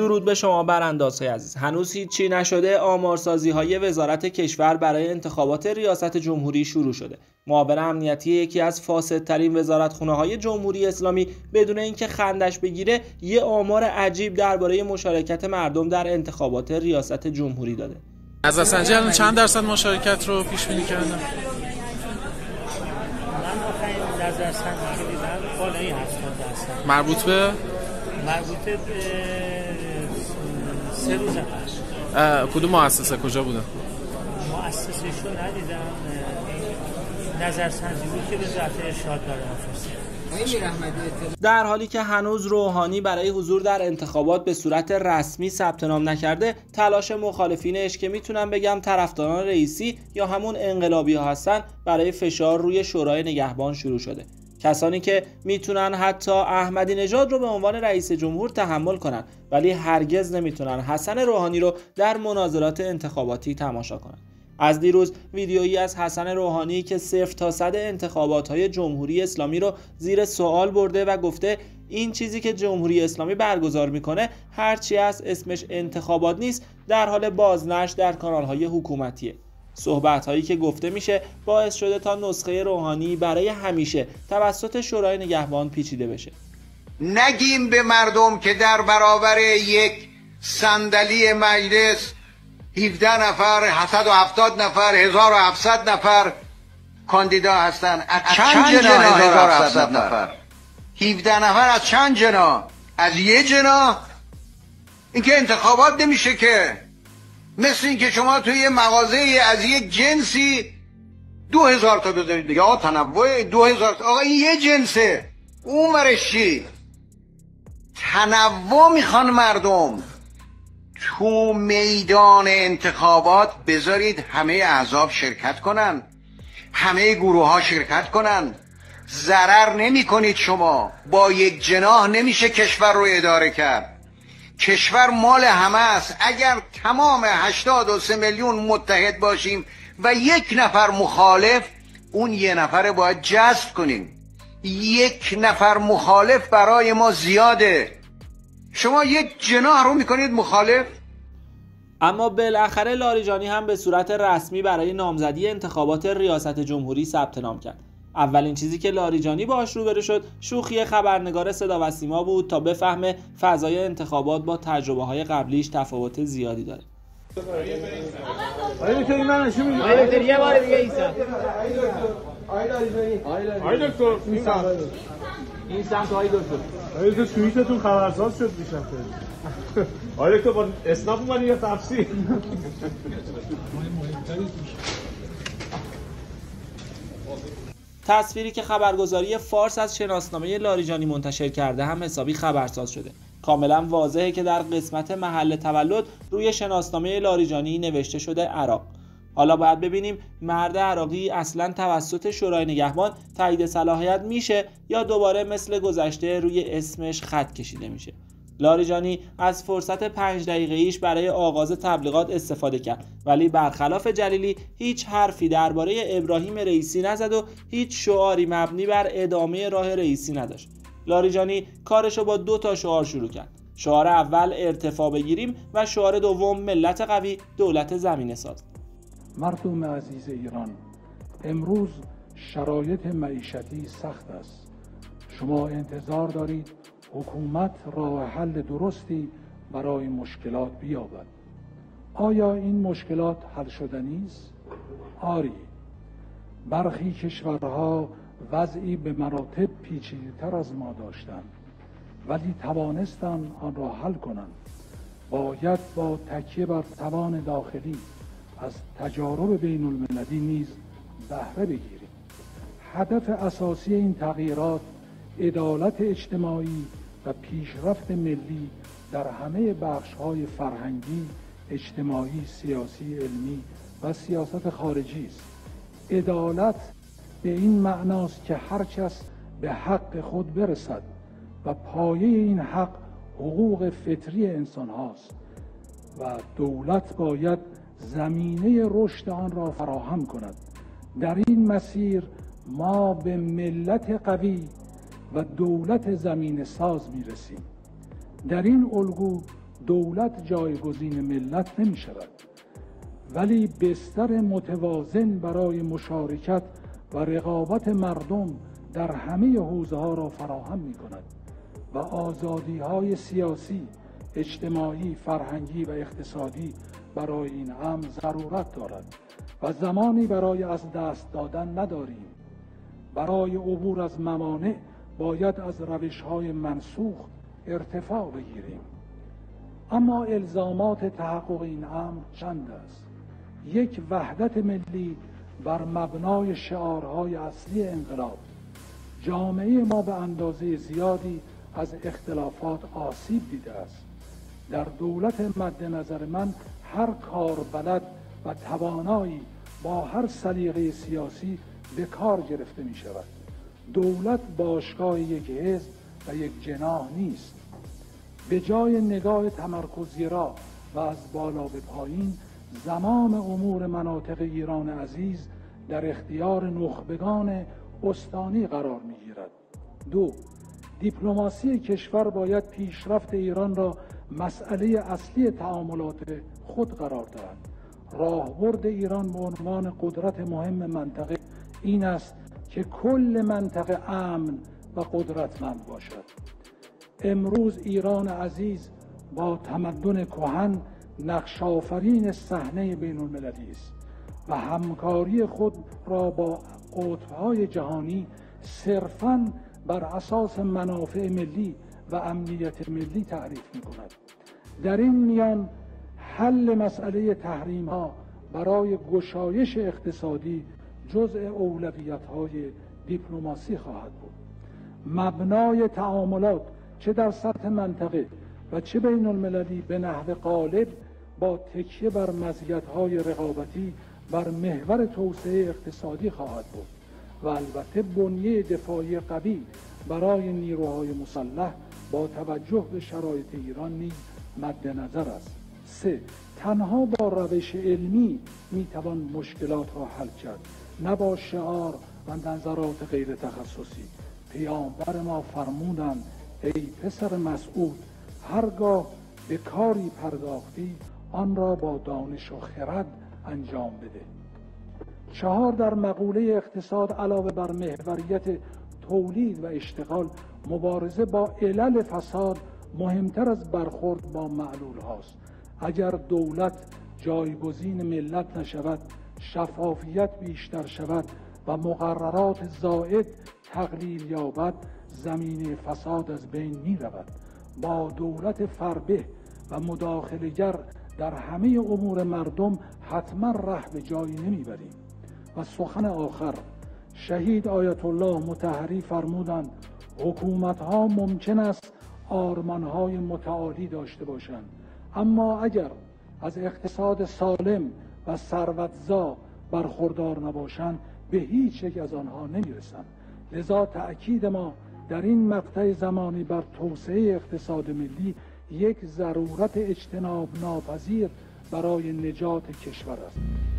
درود به شما براندازهای عزیز. هنوز هیچی نشده آمارسازی های وزارت کشور برای انتخابات ریاست جمهوری شروع شده. معاون امنیتی یکی از فاسدترین وزارتخونه های جمهوری اسلامی بدون اینکه خندش بگیره یه آمار عجیب درباره مشارکت مردم در انتخابات ریاست جمهوری داده. از سنجی الان چند درصد مشارکت رو پیش بینی کردن؟ مربوط به؟ مربوط به سه روز کدوم مؤسسه؟ کجا بوده؟ مؤسسه شو ندیدم. نظر سنجی بود که وزارت ارشاد داره در حالی که هنوز روحانی برای حضور در انتخابات به صورت رسمی ثبت نام نکرده تلاش مخالفینش که می‌تونم بگم طرفداران رئیسی یا همون انقلابی ها هستن برای فشار روی شورای نگهبان شروع شده. کسانی که می‌تونن حتی احمدی نژاد رو به عنوان رئیس جمهور تحمل کنن ولی هرگز نمی‌تونن حسن روحانی رو در مناظرات انتخاباتی تماشا کنن. از دیروز ویدیویی از حسن روحانی که صفر تا صد انتخابات های جمهوری اسلامی رو زیر سوال برده و گفته این چیزی که جمهوری اسلامی برگزار می‌کنه هرچی از اسمش انتخابات نیست در حال بازنش در کانال های حکومتیه. صحبت هایی که گفته میشه باعث شده تا نسخه روحانی برای همیشه توسط شورای نگهبان پیچیده بشه. نگیم به مردم که در برابر یک صندلی مجلس 17 نفر 770 نفر 1700 نفر کاندیدا هستن. از چند جنا 1700 نفر؟ 17 نفر از چند جنا؟ از یه جنا؟ اینکه انتخابات نمیشه که مثل اینکه شما توی مغازه از یک جنسی دو هزار تا بذارید دیگه. آقا تنوع دو هزار تا. آقا این یه جنسه. اون چی؟ تنوع می‌خوان مردم. تو میدان انتخابات بذارید همه اعضاب شرکت کنن. همه گروه ها شرکت کنن. ضرر نمی کنید شما. با یک جناح نمیشه کشور رو اداره کرد. کشور مال همه است. اگر تمام 83 میلیون متحد باشیم و یک نفر مخالف اون یه نفر باید جذب کنیم. یک نفر مخالف برای ما زیاده. شما یک جناح رو می‌کنید مخالف؟ اما بالاخره لاریجانی هم به صورت رسمی برای نامزدی انتخابات ریاست جمهوری ثبت نام کرد. اولین چیزی که لاریجانی باش روبرو شد شوخی خبرنگار صدا و سیما بود تا بفهمه فضای انتخابات با تجربه های قبلیش تفاوت زیادی داره. آقای دکتر من نشون می‌دید آقای دکتر یه بار دیگه این سمت آقای دکتر. این سمت. این سمت آقای دکتر. آقای دکتر سویتتون خبرساز شد میشم آقای دکتر با اسناپ اومدی یا تفسیر؟ تصویری که خبرگزاری فارس از شناسنامه لاریجانی منتشر کرده هم حسابی خبرساز شده. کاملا واضحه که در قسمت محل تولد روی شناسنامه لاریجانی نوشته شده عراق. حالا باید ببینیم مرد عراقی اصلا توسط شورای نگهبان تایید صلاحیت میشه یا دوباره مثل گذشته روی اسمش خط کشیده میشه. لاریجانی از فرصت پنج دقیقه ایش برای آغاز تبلیغات استفاده کرد. ولی برخلاف جلیلی هیچ حرفی درباره ابراهیم رئیسی نزد و هیچ شعاری مبنی بر ادامه راه رئیسی نداشت. لاریجانی کارشو با دو تا شعار شروع کرد. شعار اول ارتفاع بگیریم و شعار دوم ملت قوی دولت زمینه ساز. مردم عزیز ایران امروز شرایط معیشتی سخت است. شما انتظار دارید حکومت راه حل درستی برای مشکلات بیابد. آیا این مشکلات حل شدنی است آری. برخی کشورها وضعی به مراتب پیچیده‌تر از ما داشتند ولی توانستند آن را حل کنند. باید با تکیه بر توان داخلی از تجارب بین المللی نیز بهره بگیریم. هدف اساسی این تغییرات عدالت اجتماعی و پیشرفت ملی در همه بخش های فرهنگی، اجتماعی، سیاسی، علمی و سیاست خارجی است. عدالت به این معناست که هر کس به حق خود برسد و پایه این حق حقوق فطری انسان هاست و دولت باید زمینه رشد آن را فراهم کند در این مسیر ما به ملت قوی و دولت زمین ساز می رسیم در این الگو دولت جایگزین ملت نمی شود ولی بستر متوازن برای مشارکت و رقابت مردم در همه حوزه ها را فراهم می کند و آزادی های سیاسی، اجتماعی، فرهنگی و اقتصادی برای این امر ضرورت دارد و زمانی برای از دست دادن نداریم. برای عبور از ممانع باید از روش های منسوخ ارتفاع بگیریم. اما الزامات تحقق این امر چند است؟ یک وحدت ملی بر مبنای شعارهای اصلی انقلاب. جامعه ما به اندازه زیادی از اختلافات آسیب دیده است. در دولت مد نظر من هر کار بلد و توانایی با هر سلیقه سیاسی به کار گرفته می شود دولت باشگاه یک حزب و یک جناح نیست. به جای نگاه تمرکزگرا و از بالا به پایین زمان امور مناطق ایران عزیز در اختیار نخبگان استانی قرار می گیرد دو دیپلماسی کشور باید پیشرفت ایران را مسئله اصلی تعاملات خود قرار دهد. راهبرد ایران به عنوان قدرت مهم منطقه این است که کل منطقه امن و قدرتمند باشد. امروز ایران عزیز با تمدن کهن نقش آفرین صحنه بین المللی است و همکاری خود را با قطبهای جهانی صرفاً بر اساس منافع ملی و امنیت ملی تعریف می کند در این میان حل مسئله تحریم ها برای گشایش اقتصادی جزء اولویت های دیپلماسی خواهد بود. مبنای تعاملات چه در سطح منطقه و چه بین المللی به نحو غالب با تکیه بر مزیت های رقابتی بر محور توسعه اقتصادی خواهد بود و البته بنیه دفاعی قوی برای نیروهای مسلح با توجه به شرایط ایران نیز مد نظر است. سه تنها با روش علمی می‌توان مشکلات را حل کرد. نه با شعار و نظرات غیر تخصصی. پیامبر ما فرمودند ای پسر مسعود هرگاه به کاری پرداختی آن را با دانش و خرد انجام بده. چهار در مقوله اقتصاد علاوه بر محوریت تولید و اشتغال مبارزه با علل فساد مهمتر از برخورد با معلول هاست. اگر دولت جایگزین ملت نشود شفافیت بیشتر شود و مقررات زائد تقلیل یابد زمینه فساد از بین می رود با دولت فربه و مداخلگر در همه امور مردم حتما ره به جایی نمی‌بریم. و سخن آخر شهید آیت الله متحری فرمودند حکومت ها ممکن است آرمان های متعالی داشته باشند. اما اگر از اقتصاد سالم و ثروتزا برخوردار نباشند به هیچ یک از آنها نمی‌رسند. لذا تأکید ما در این مقطع زمانی بر توسعه اقتصاد ملی یک ضرورت اجتناب ناپذیر برای نجات کشور است.